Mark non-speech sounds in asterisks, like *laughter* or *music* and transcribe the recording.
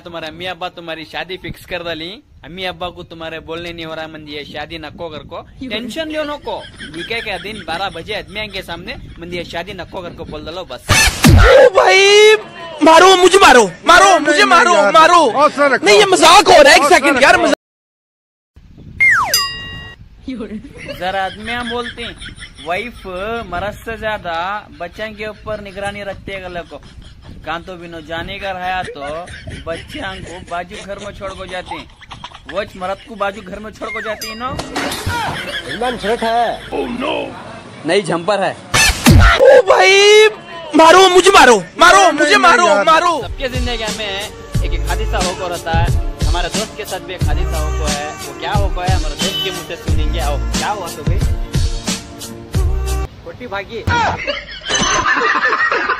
तुम्हारे अम्मी अब्बा तुम्हारी शादी फिक्स कर डाली? अम्मी अब्बा को तुम्हारे बोलने नहीं हो रहा मंदी ये शादी नको कर को टेंशन लियो नको। निके के दिन बारह बजे आदमी आएँगे सामने मंदी ये शादी नको कर को बोल दलो बस। ओ भाई मारो मुझे मारो मारो मुझे मारो मारो। नहीं ये मज़ाक हो रहा है एक सेकंड यार जरा आदमियाँ बोलती वाइफ मरद से ज़्यादा बच्चों के ऊपर निगरानी रखती है गले को। कांतो बिनो जाने का रहा तो बच्चों को बाजू घर में छोड़ को जाती वच मरद को बाजू घर में छोड़ को जाती नो? शर्ट है। नहीं झंपर है। ओ भाई मारो मुझे मारो मारो मुझे मारो मारो। सबके ज़िंदगी में एक एक हादिसा होकर रहता है। हमारे दोस्त के साथ भी एक हादिसा होकर है। वो क्या होको है हमारे दोस्त के मुँह से सुनेंगे। आओ क्या हुआ तो भाई? छोटी भागी। *laughs*